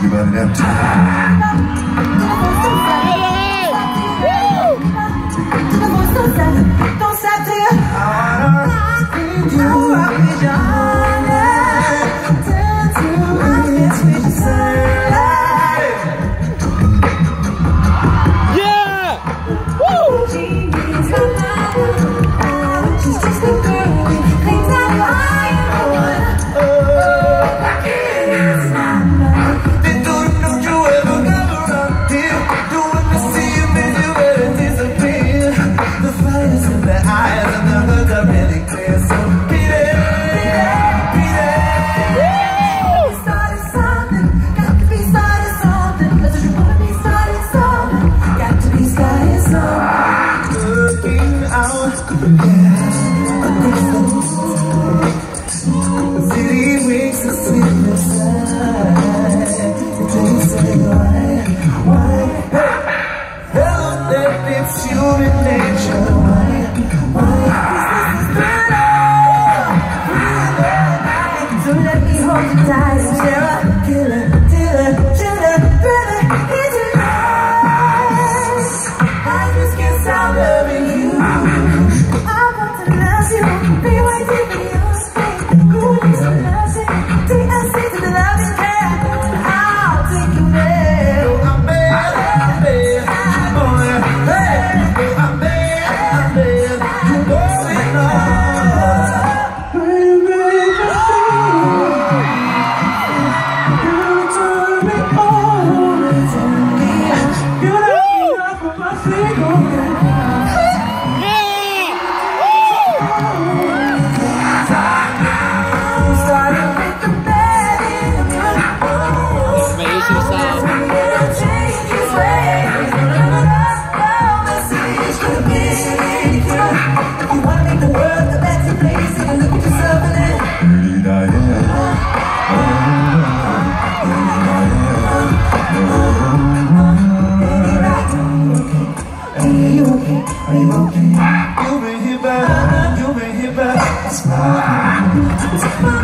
Shake your body Don't stop till you I wanna you dies still You've been hit by, you've been hit by. Smile.